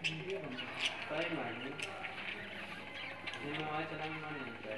Tayo man. Hindi mo makita lang naman yun.